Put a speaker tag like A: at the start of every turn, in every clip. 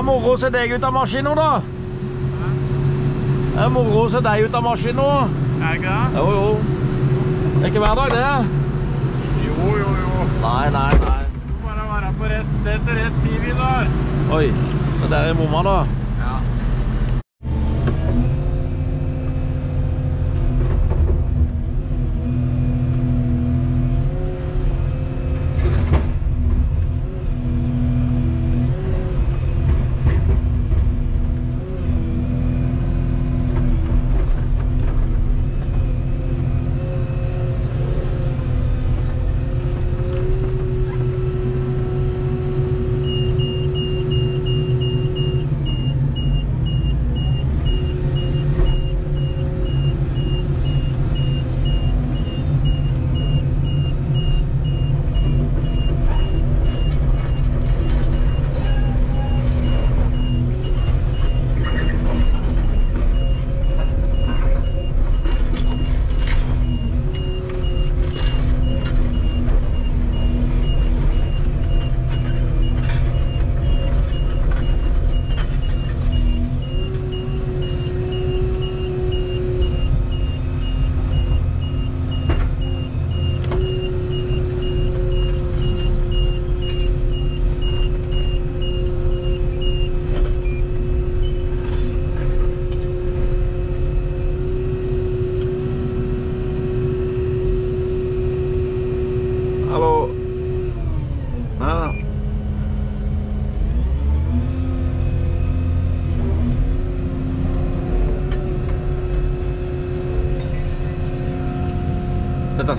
A: er moro å se deg ut av maskinen, da. Det er moro å se deg ut av maskinen.
B: Er det ikke det?
A: Jo, jo. Det er ikke hver dag, det.
B: Jo, jo, jo.
A: Nei, nei, nei.
B: Du må bare være på rett sted til rett tid, Vidar.
A: Oi, det der er mamma, da.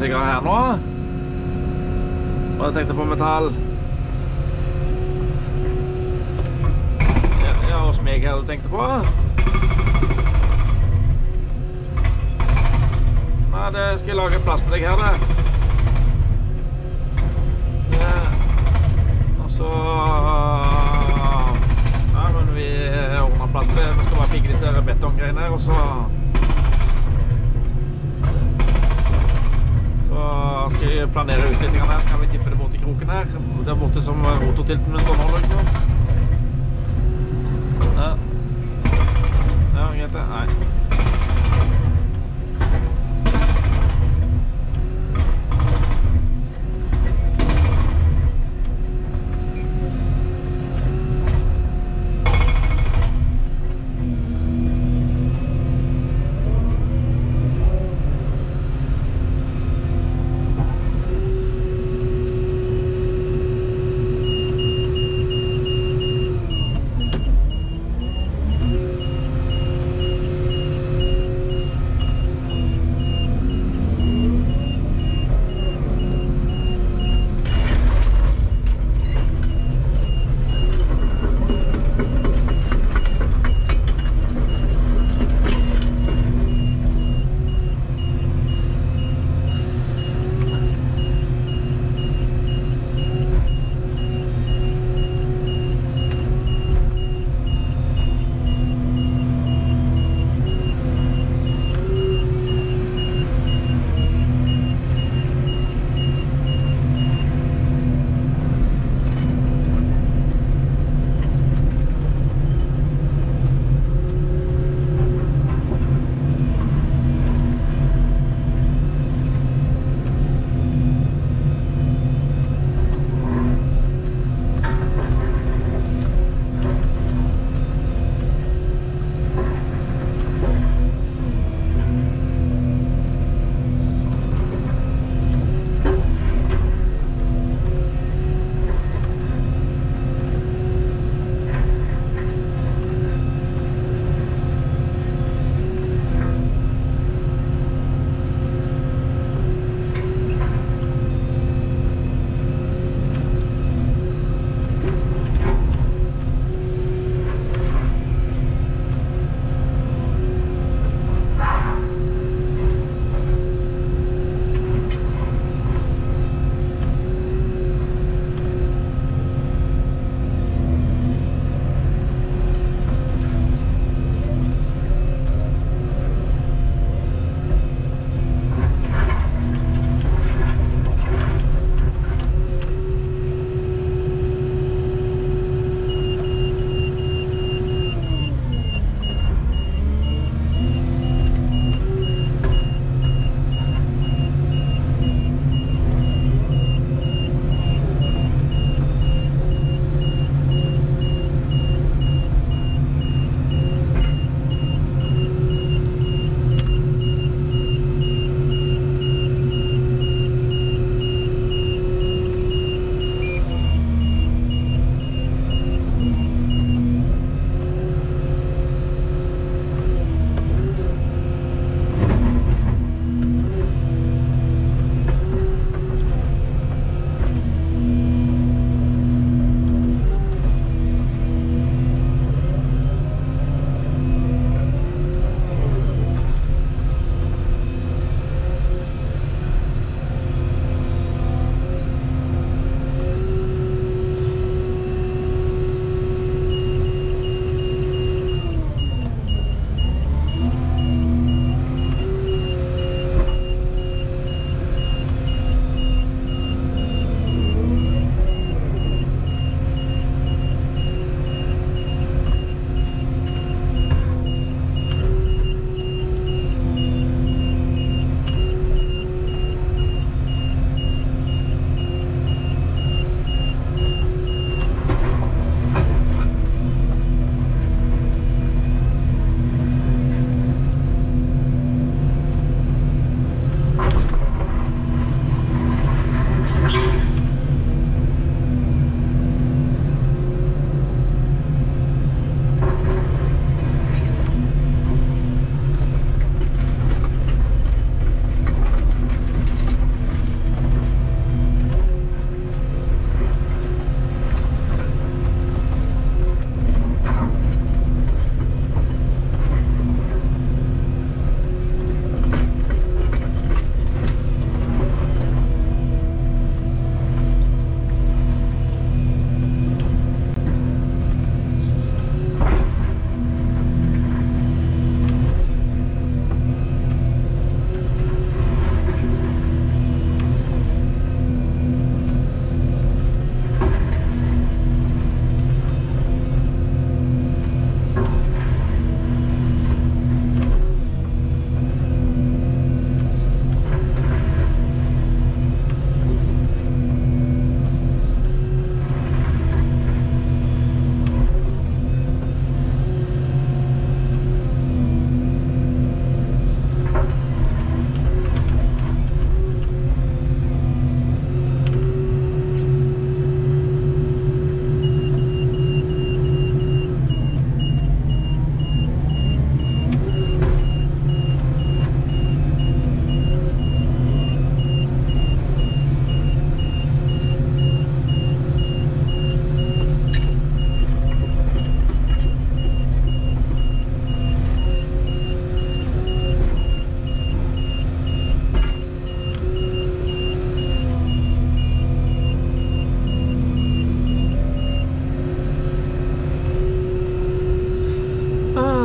A: Er sikkert her nå. Og jeg tenkte på metall.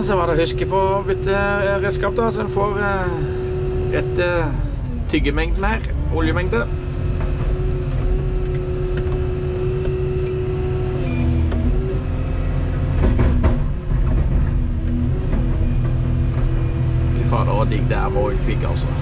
A: Så var det å huske på å bytte eh, redskap, da, så en får eh, rett eh, tyggemengden her. Oljemengde. Fy fader, så digg det er med oilkvikk, altså.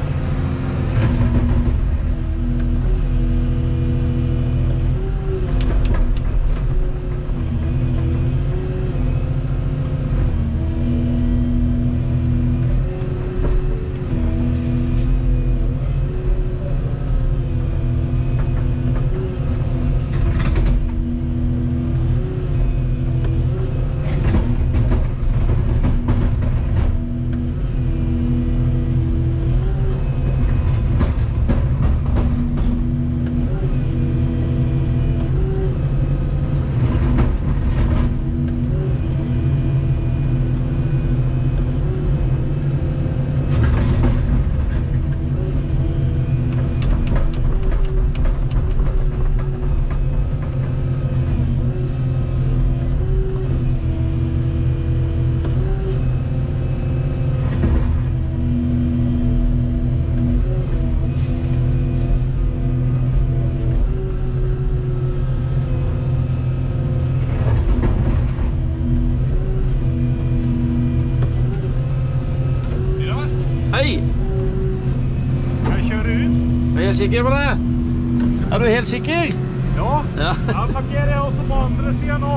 B: Vidar,
A: Hei!
B: skal jeg kjøre ut?
A: Er jeg sikker på det? Er du helt sikker?
B: Ja.
A: Ja.
B: Da parkerer jeg også på andre siden nå.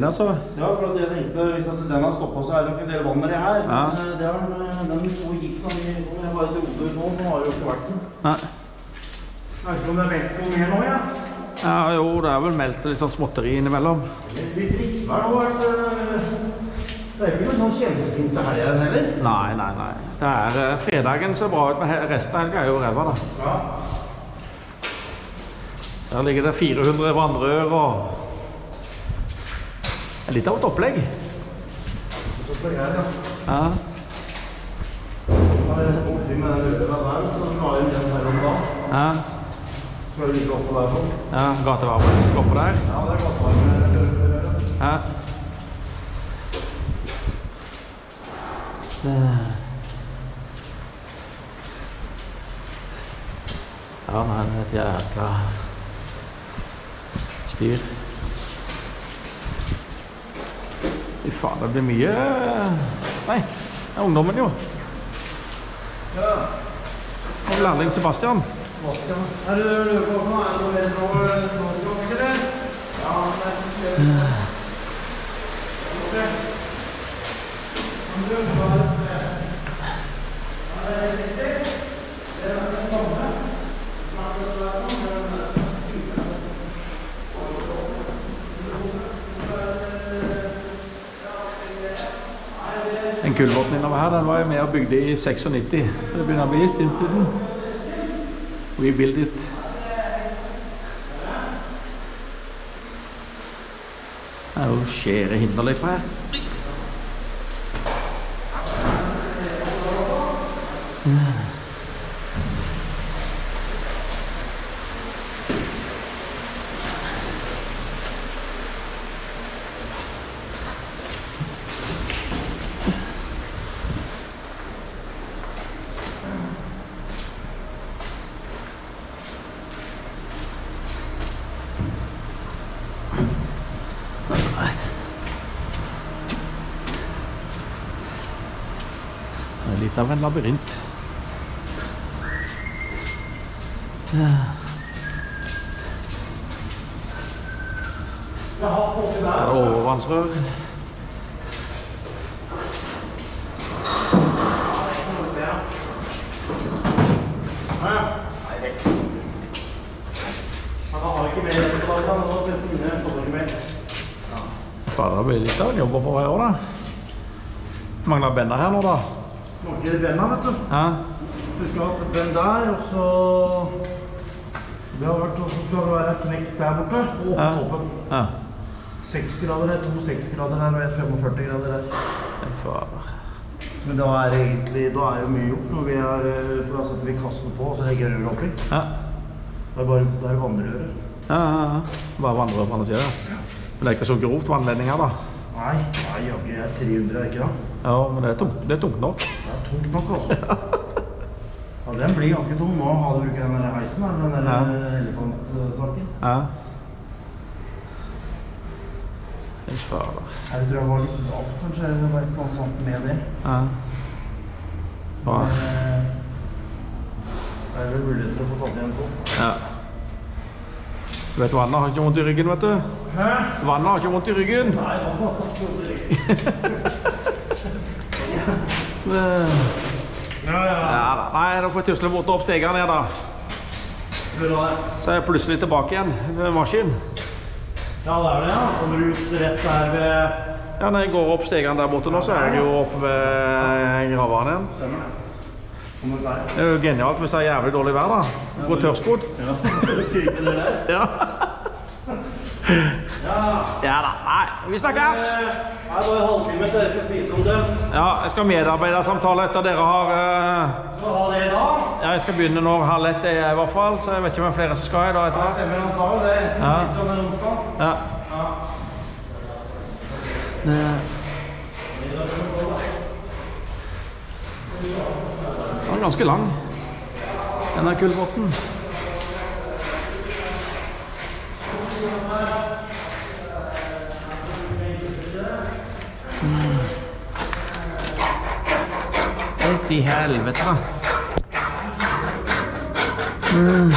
A: Inn her,
C: Ja, for at jeg tenkte hvis den har stoppa, så er det nok en del vann nedi her.
A: Ja.
C: Men, eh, det er den, eh, den to gikk da vi. Var i nå, nå har det jo ikke vært den.
A: Nei.
C: Jeg vet ikke om det er meldt noe mer nå, ja.
A: Ja, jo, det er vel meldt litt sånn småtteri innimellom.
C: Litt drittvær nå. altså. Det er ikke noe sånn kjempefint til helga heller.
A: Nei, nei, nei. Det er eh, Fredagen ser bra ut, men resten av helga er jo ræva, da.
C: Ja.
A: Her ligger det 400 vannrør og Litt av et opplegg.
C: Skal ja.
A: Ja.
C: Er det like oppå der sånn.
A: ja gatevarmen skal oppå der.
C: Ja, det er gatevarmen.
A: Ja. Det- Ja, men det er et jækla styr. Fy faen, det blir mye Nei, det er ungdommen, jo.
C: Ja.
A: Og lærling Sebastian.
C: Sebastian. Er det hva Er det nå? eller? Ja, det er Ok. Men du, det? Ja, det er riktig. Det er den samme. Snakker du der nå?
A: Den innover her, den var jeg med og bygde i 96, så det begynner å bli en stund siden. We build it. Det er jo skjære hinderløyper her. Det er litt av en labyrint. Ja.
C: Jaha, oppi
A: Her
C: der.
A: er overvannsrør.
C: Ja. Nei, vekk. Han har ikke mer enn det, han har sett mine, får ikke mer.
A: Fader, det blir litt av en jobb på vei også, da. Mangler bender her nå, da.
C: Må bena, vet du.
A: Ja.
C: Du skal ha den der, og så Det har vært, og så skal det være knekt der borte, og på
A: Ja.
C: toppen.
A: ja.
C: 6 grader her, to 6 grader her, og 45 grader her. Men da er egentlig, da er jo mye gjort når vi har eh, for da setter vi kassen på, og så legger røret oppi.
A: Ja.
C: Det er bare, det er vannrøret.
A: Ja, ja, ja. Bare vannrør på andre ja. Men det er ikke så grovt vannledning her, da.
C: Nei, nei, jaggu, jeg er 300, er ikke det?
A: Ja, men det er tungt, det er tungt nok.
C: Er nok, altså. Ja, den blir ganske tung. nå, ha du bruker den der heisen, eller den der
A: Ja.
C: elefantsaken.
A: Ja.
C: Jeg tror jeg var litt lavt, kanskje. Det var et eller annet sånt med det.
A: Ja. Bra.
C: Men, eh, Det er vel mulighet til å få tatt igjen på.
A: Ja. Du vet, vannet har ikke vondt i ryggen, vet du.
C: Hæ?
A: Vannet har ikke vondt i ryggen.
C: Nei, vannet har ikke vondt i
A: Eh,
C: Ja, ja.
A: Ja da. Nei, da får jeg tusle bort og opp stegene ned, da. Så er jeg plutselig tilbake igjen ved maskinen.
C: Ja, det er det, ja. Kommer du ut rett der ved
A: Ja, når jeg går opp stegene der borte nå, så er jeg jo oppe ved gravene igjen.
C: Stemmer det.
A: Det er jo genialt hvis det er jævlig dårlig vær, da. På tørrskodd.
C: Ja.
A: Ja.
C: Ja.
A: ja da. Nei, vi snakkes!
C: Eh, Det er bare en halvtime til dere skal spise om det.
A: Ja, jeg skal ha medarbeidersamtale etter dere har eh,
C: Skal ha det da.
A: Ja, jeg skal begynne når halv ett er jeg i hvert fall, så jeg vet ikke om det er flere som skal i dag etter hvert.
C: Stemmer, han sa jo det. Enten
A: Litt
C: om en onsdag.
A: Ja.
C: Ja.
A: Den er ganske lang, denne kullbåten. Mm. Helt i helvete, da. Mm.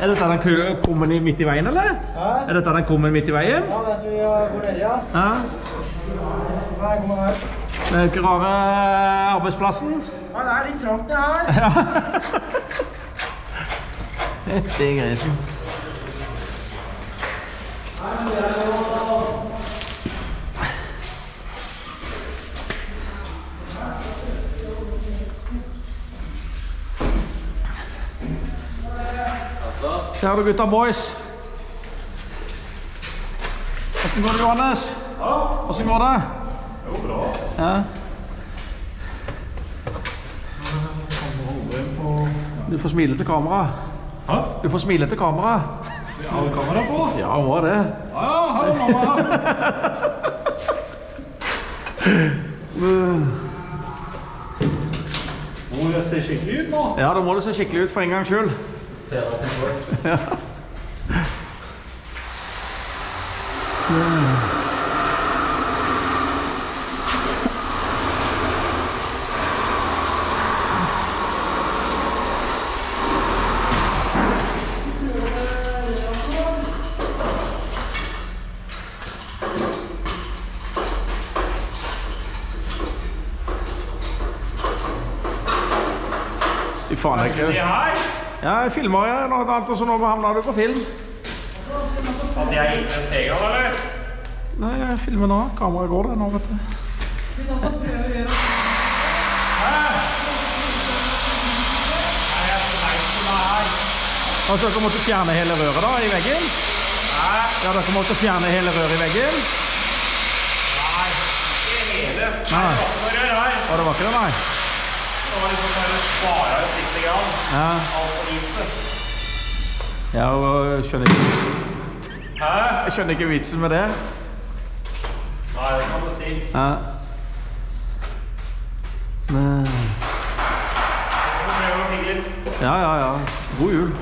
A: Er dette den ku- kummen midt i veien, eller?
C: Hæ?
A: Er dette den kummen midt i veien?
C: Ja, det er så vi går ned, ja.
A: Ja.
C: Her, kom her.
A: Den ikke rare arbeidsplassen?
C: Ja, det er litt trangt det her.
A: Ja. Helt i grisen. Ser du gutta boys? Hvordan går det, Johannes? Ja? Hvordan går det?
B: Det Jo, bra.
A: Ja. Du får smile til kamera.
B: Hæ?
A: Du får smile til kamera.
B: Har du kamera på?
A: Ja, må det.
B: Ja, hallo mamma. Må jeg se skikkelig ut nå?
A: Ja, da må det se skikkelig ut for en gangs skyld. Ja. Fy faen, det er ikke
B: her?
A: Ja, jeg filmer jeg nå, og så nå havner du på film.
B: At jeg gikk med stegene, eller?
A: Nei, jeg filmer nå. Kameraet går det nå, vet du.
B: Er så.
A: Altså, dere måtte fjerne hele røret da, i veggen?
B: Nei,
A: Ja, dere måtte fjerne hele røret i veggen?
B: nei, ikke hele.
A: Nei.
B: Det var ikke noe rør her.
A: Å, det var ikke det, nei?
B: Var liksom bare å spare ut litt grann.
A: Ja,
B: lite.
A: ja og skjønner ikke,
B: Hæ?
A: jeg skjønner ikke vitsen med det.
B: Nei, det kan du si.
A: Ja. Men, ja, ja, ja. God jul.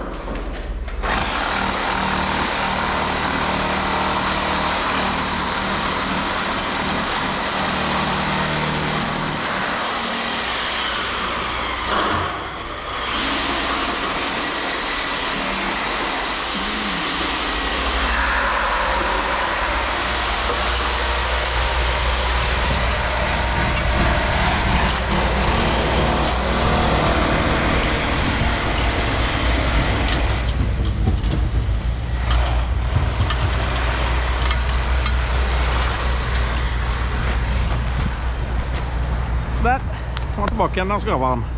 A: Der. Kom skal igjen av skraveren.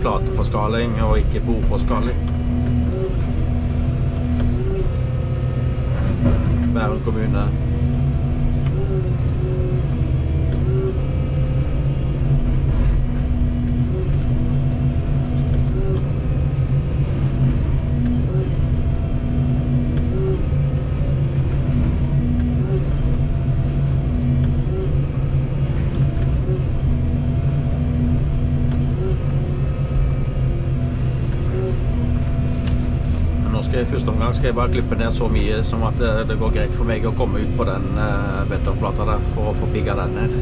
A: Plateforskaling og ikke bordforskaling. Bærum kommune. Men nå skal jeg i første omgang skal jeg bare klippe ned så mye som at det, det går greit for meg å komme ut på den eh, betongplata der for å få pigga den ned.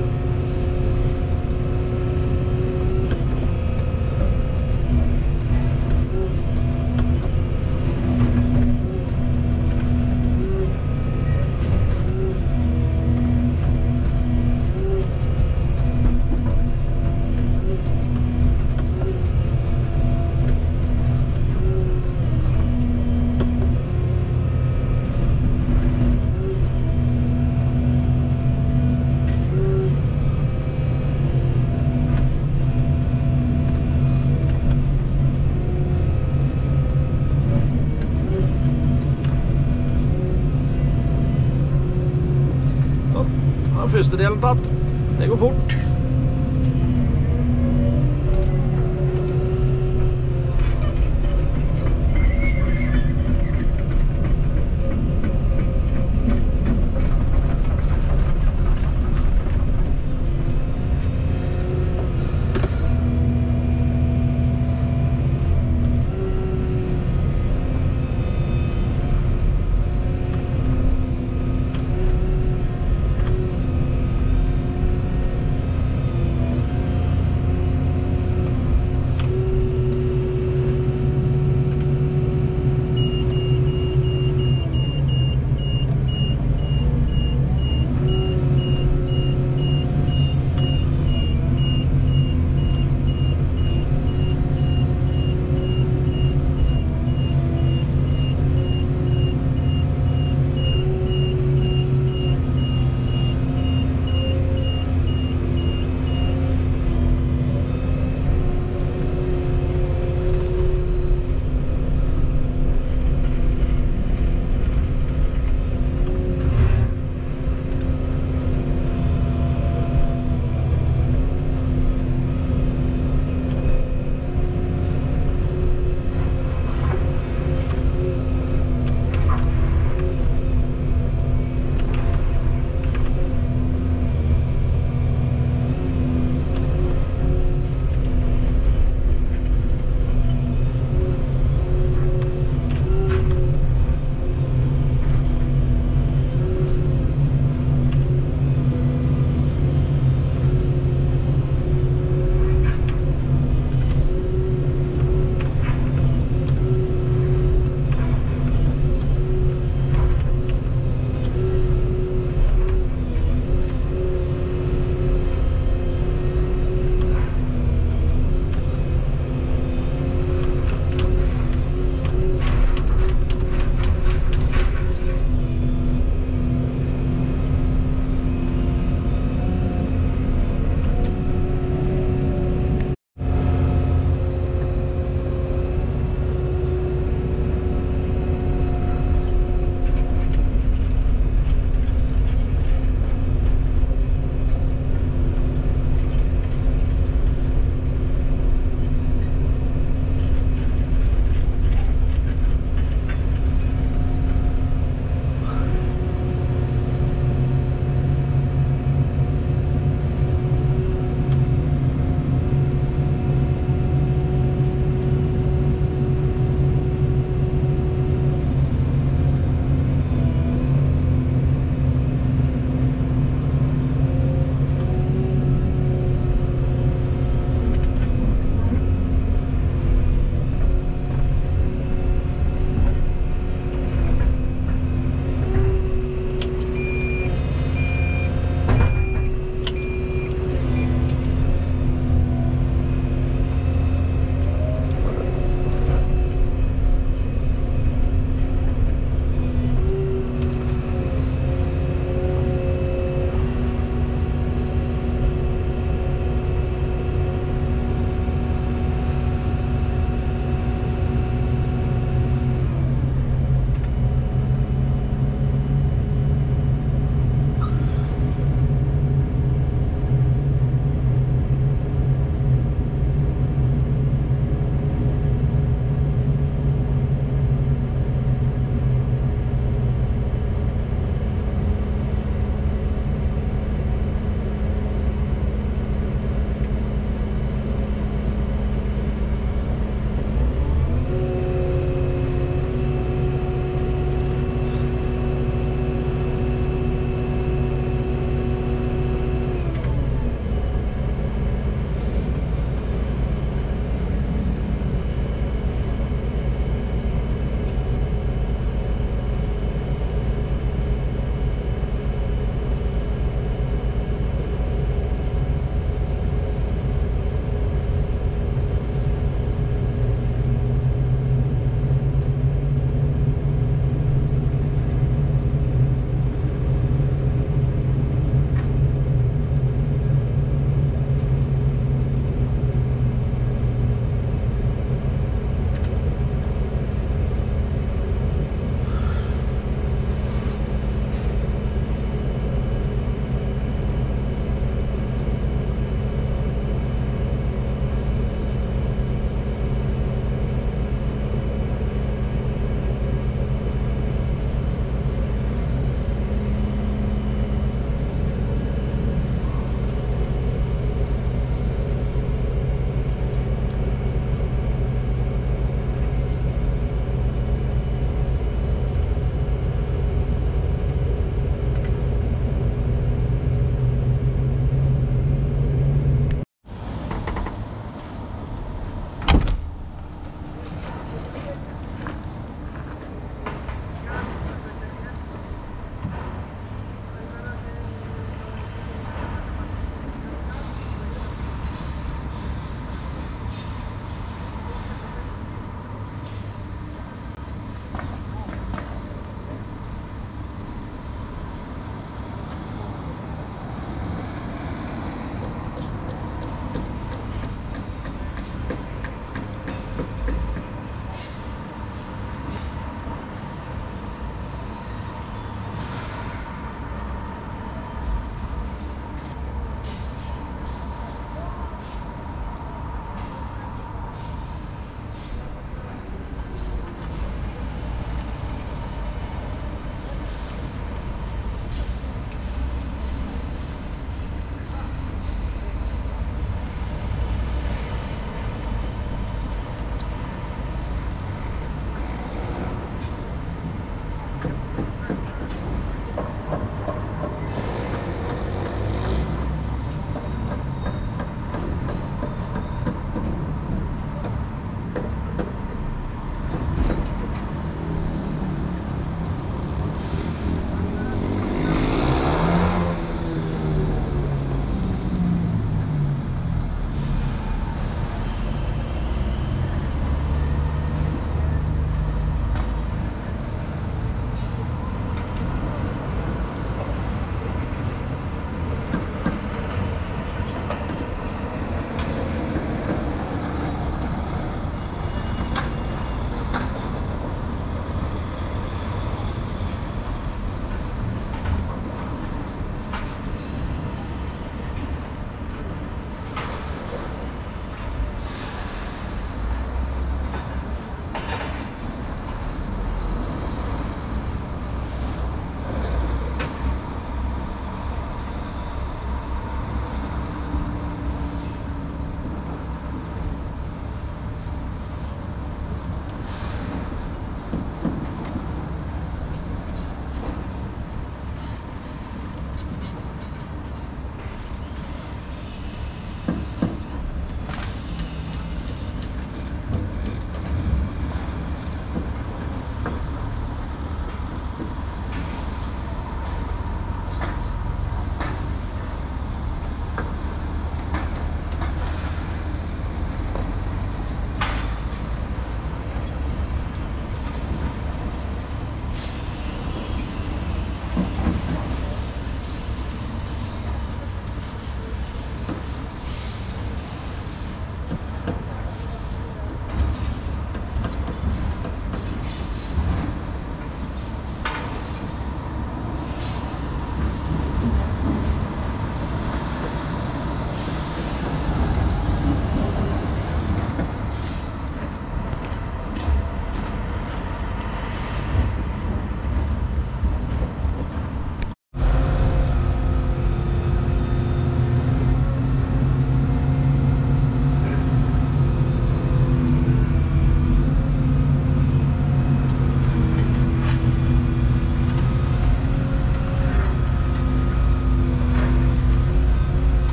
A: Da er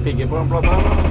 A: begynner vi å pigge på den plata.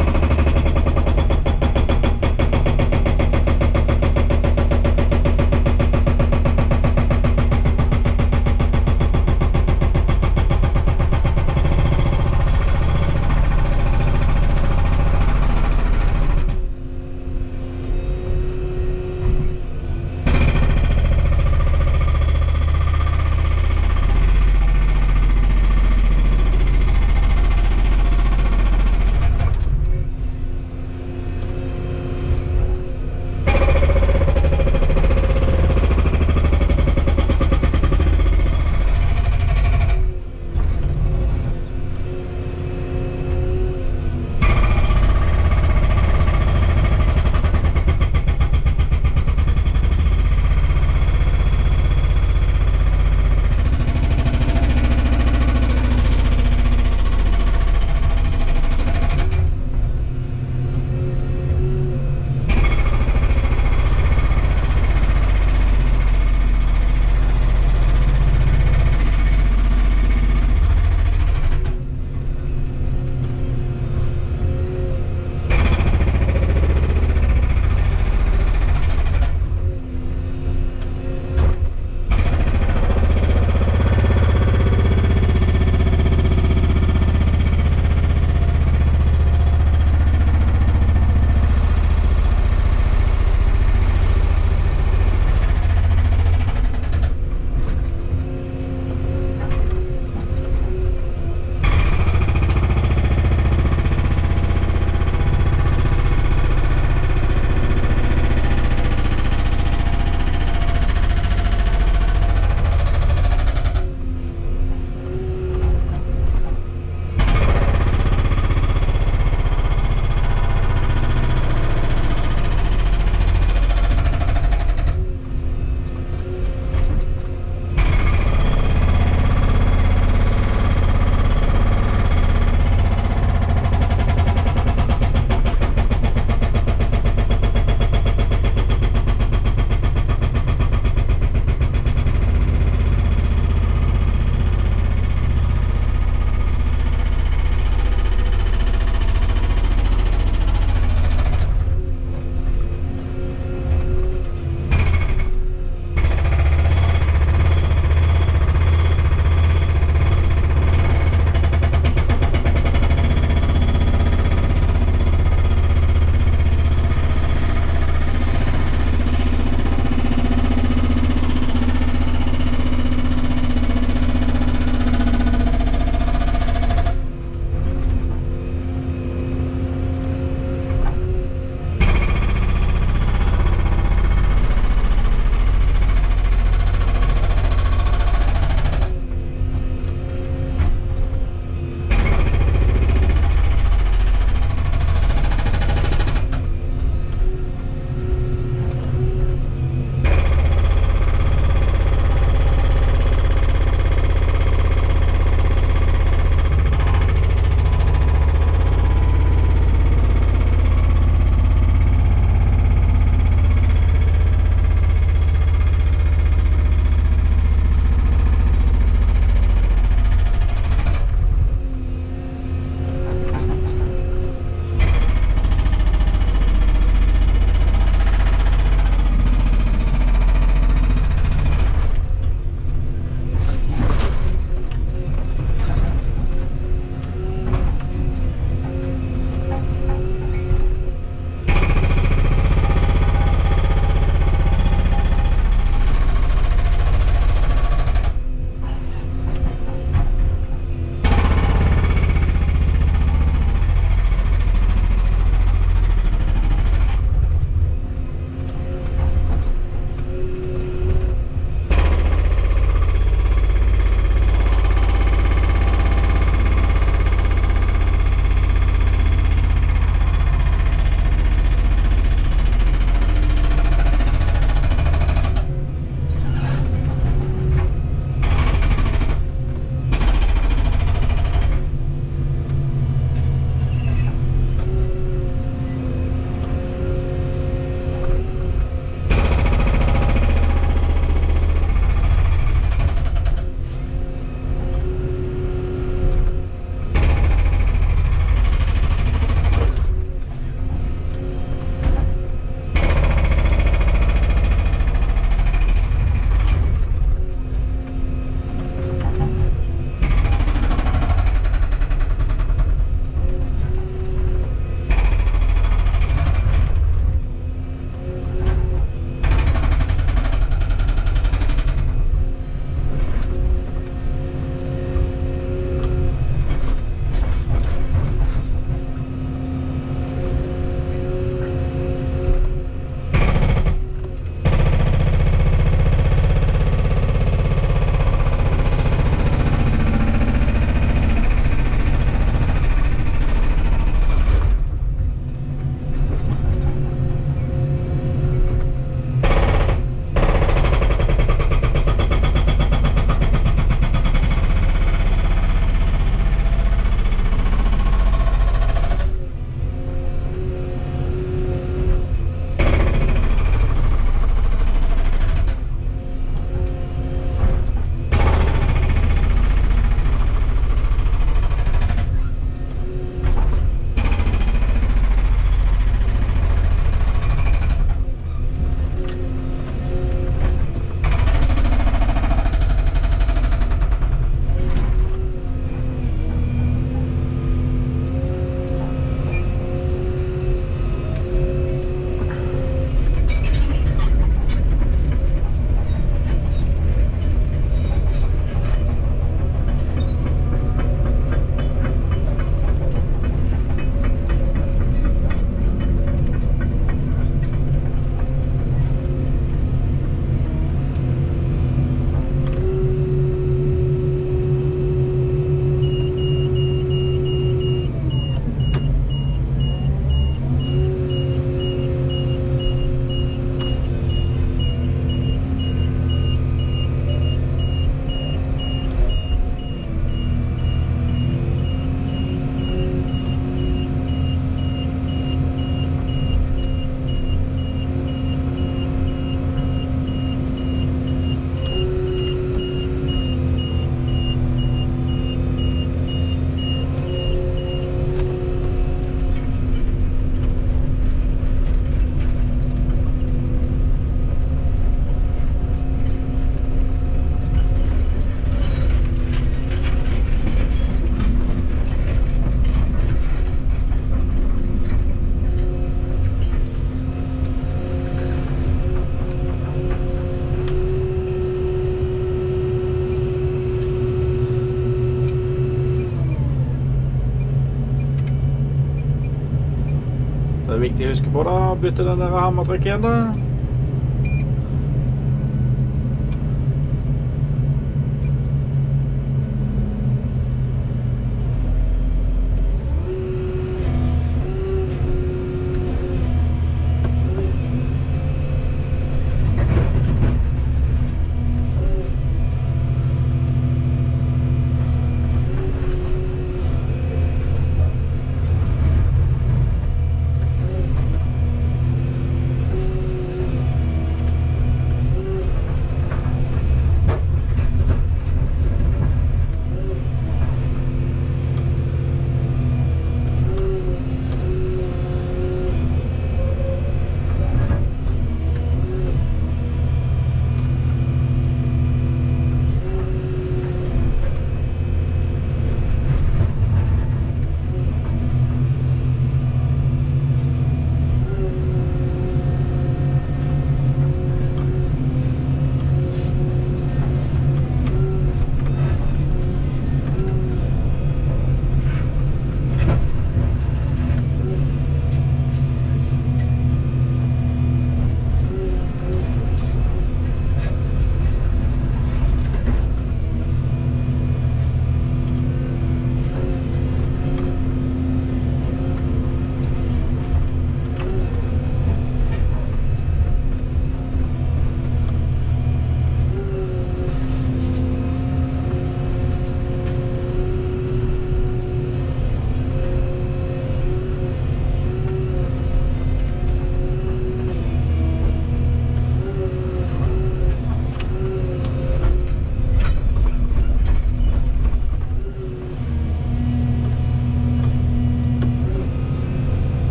A: Viktig å huske på da, bytte den der hammertrykket igjen da.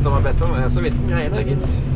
A: 50 cm med betong. Det er så vidt den greie der, gitt.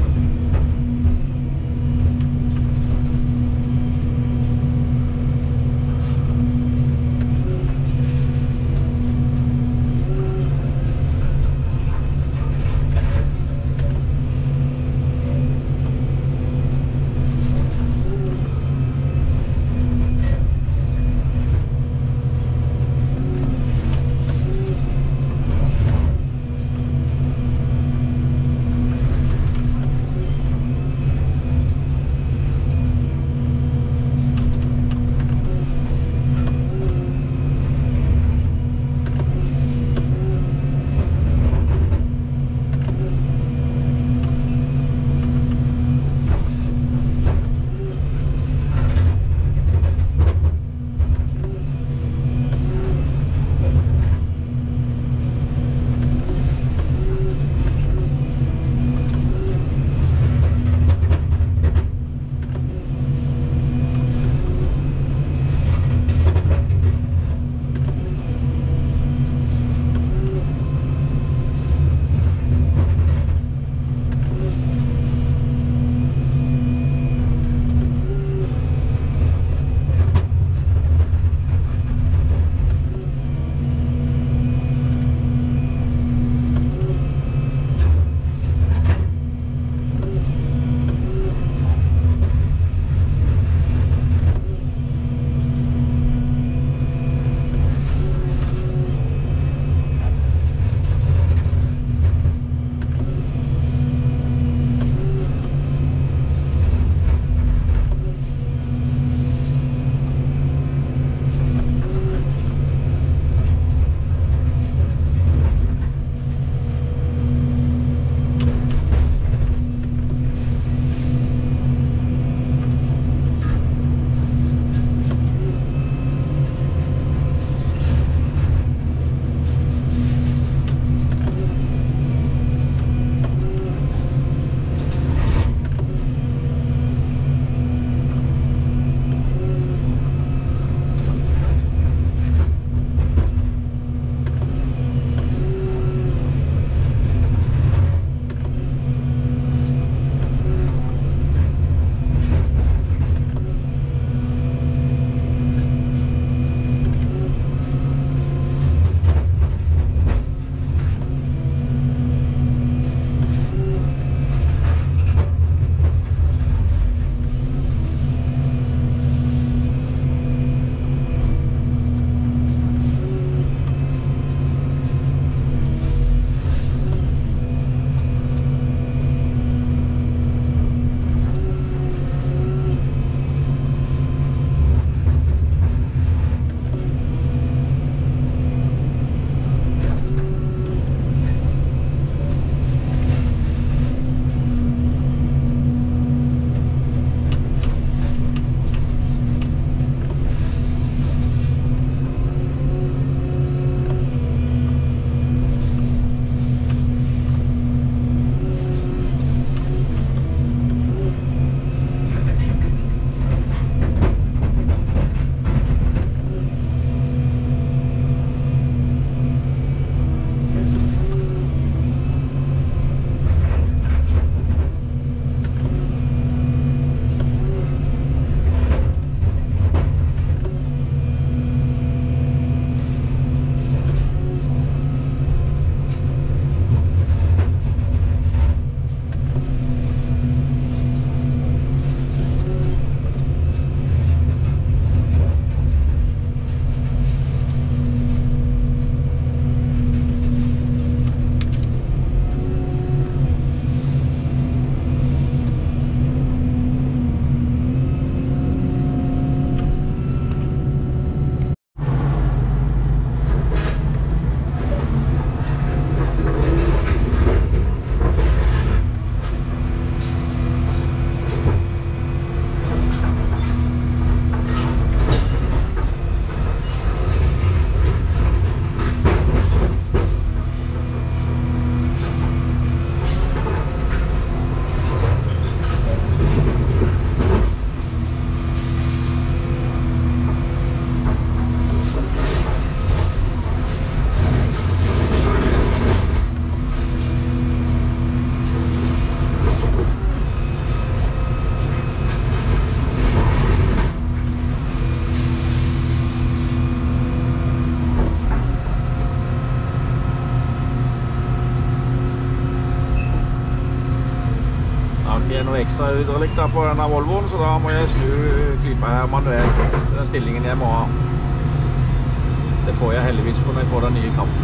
A: Ekstra hydraulikk på denne Volvoen, så da må jeg snu klypa her manuelt den stillingen jeg må ha. Det får jeg heldigvis på når jeg får den nye kampen.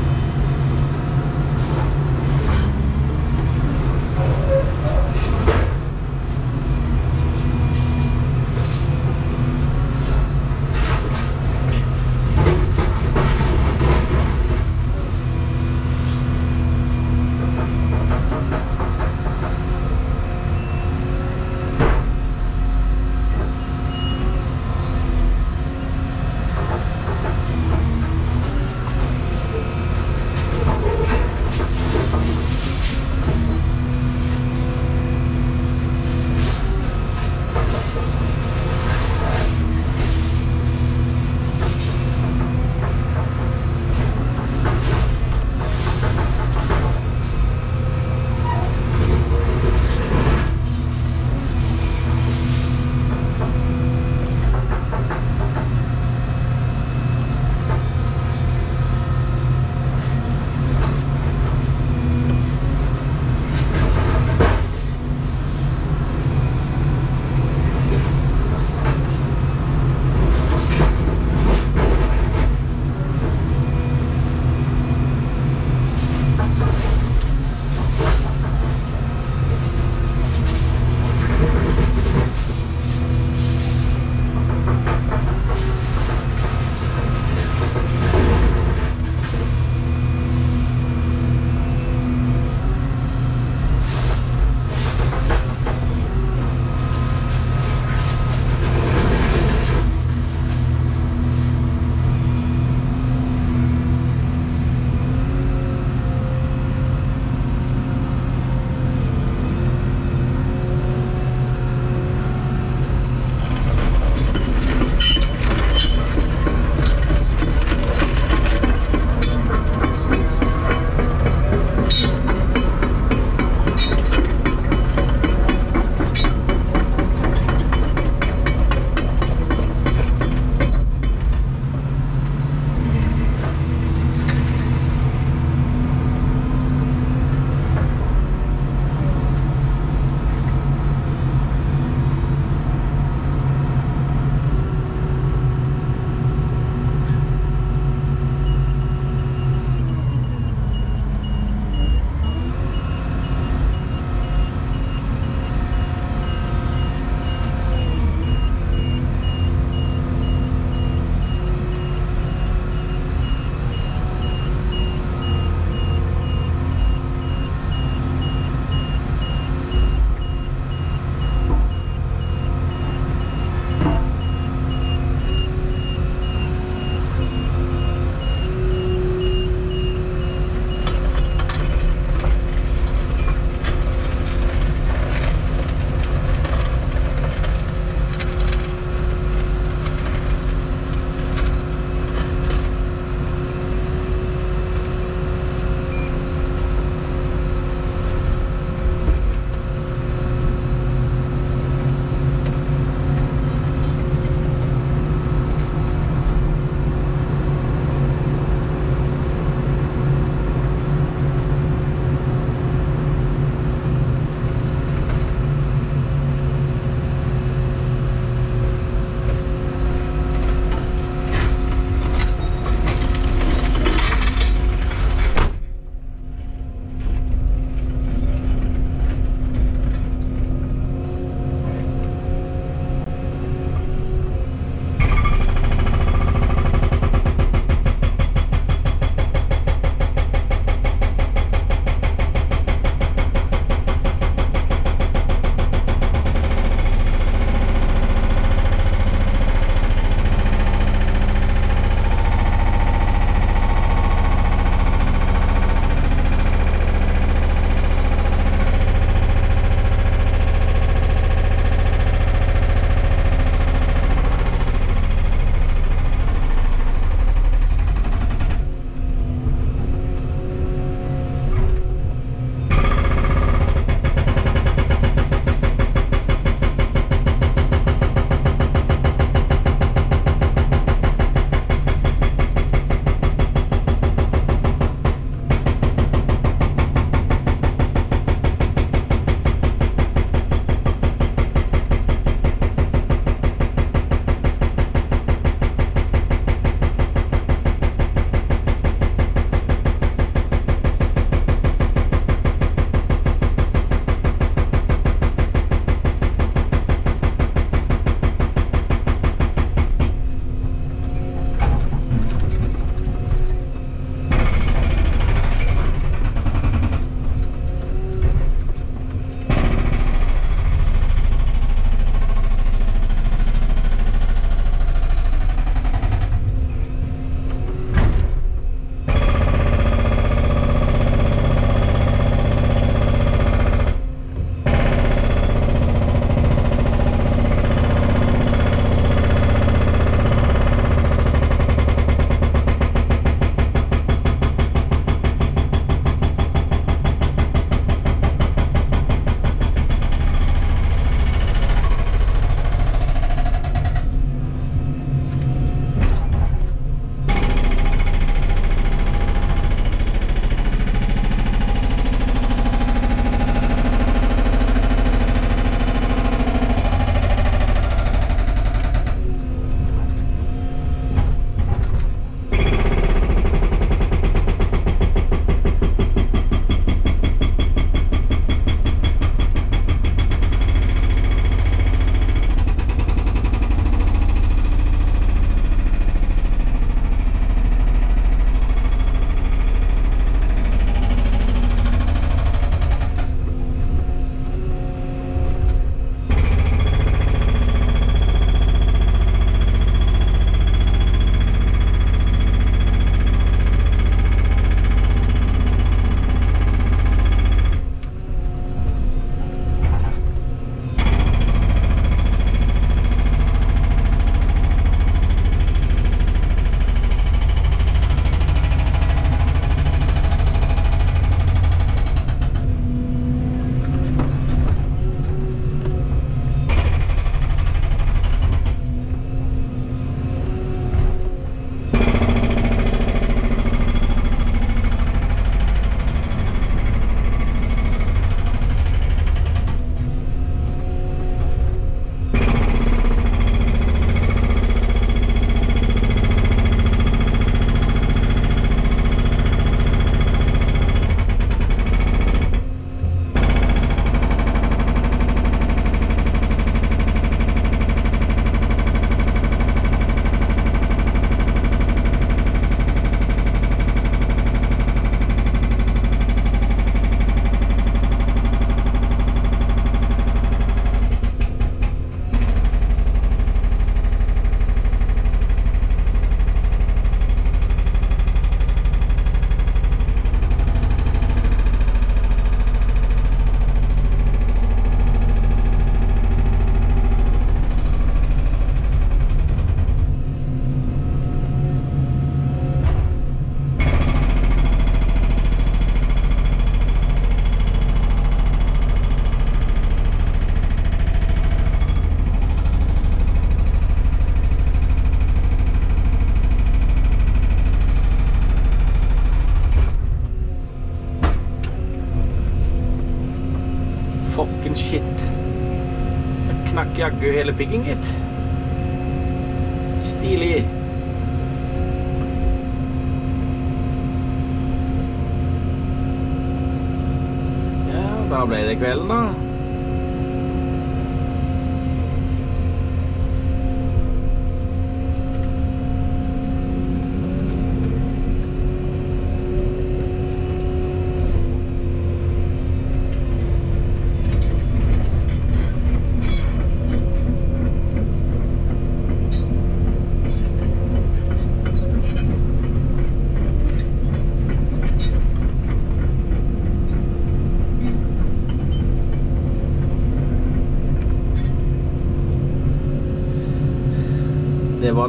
A: Jaggu hele piggen,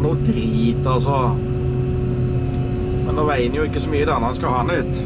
A: noe drit, altså. Men nå veier han jo ikke så mye da når han skal ha ut.